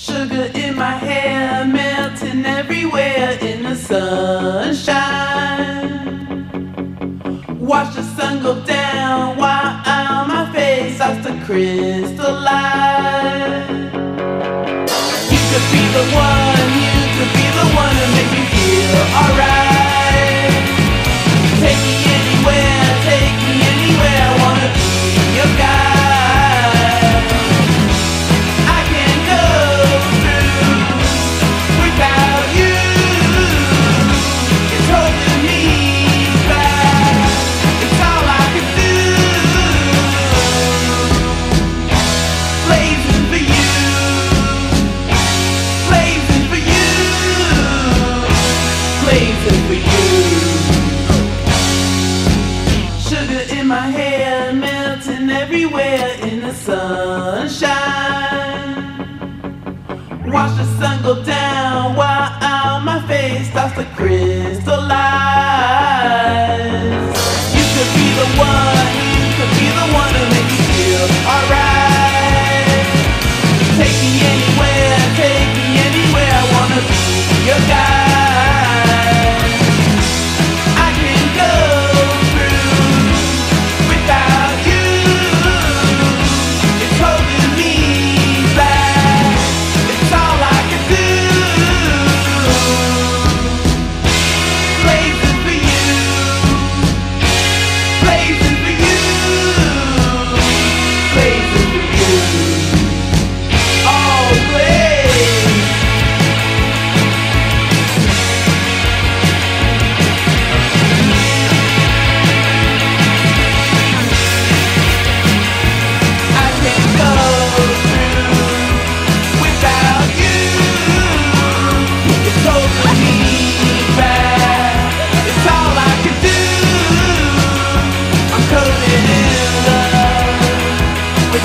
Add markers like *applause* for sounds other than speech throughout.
Sugar in my hair, melting everywhere in the sunshine. Watch the sun go down while on my face starts to crystallize. You could be the one, you could be the one. Everywhere in the sunshine. Watch the sun go down while my face starts to crystallize.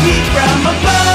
heat from above.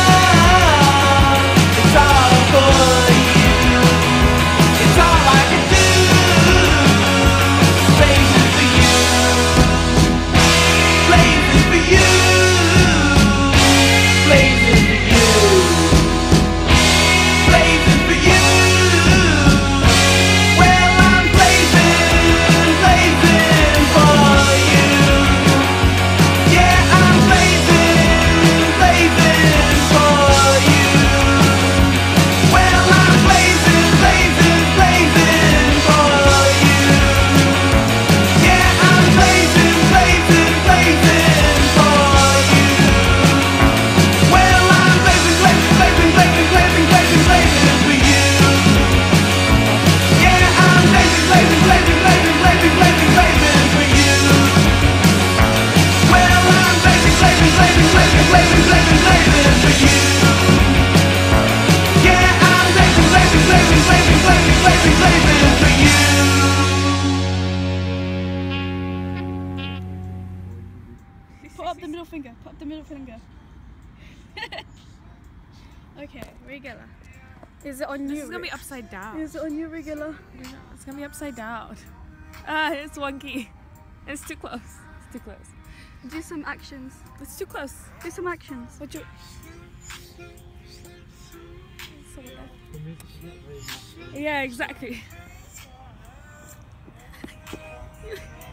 finger. Pop the middle finger. *laughs* okay, regular. Is it on this you? This is gonna be upside down. Is it on you, regular? It's gonna be upside down. *laughs* Ah, it's wonky. It's too close. It's too close. Do some actions. It's too close. Do some actions. What you? Yeah, exactly.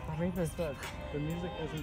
I mean, this, the music isn't.